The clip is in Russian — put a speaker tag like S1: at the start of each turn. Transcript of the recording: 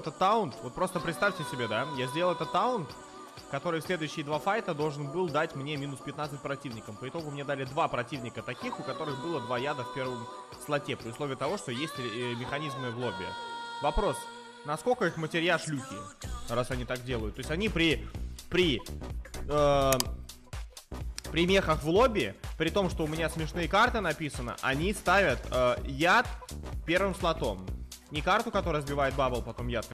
S1: этот таунт, вот просто представьте себе, да, я сделал этот таунт, который в следующие два файта должен был дать мне минус 15 противникам. По итогу мне дали два противника таких, у которых было два яда в первом слоте, при условии того, что есть э, механизмы в лобби. Вопрос, насколько их материя шлюхи, раз они так делают? То есть они при, при, э, при мехах в лобби, при том, что у меня смешные карты написано, они ставят э, яд первым слотом. Не карту, которая сбивает бабл, потом яд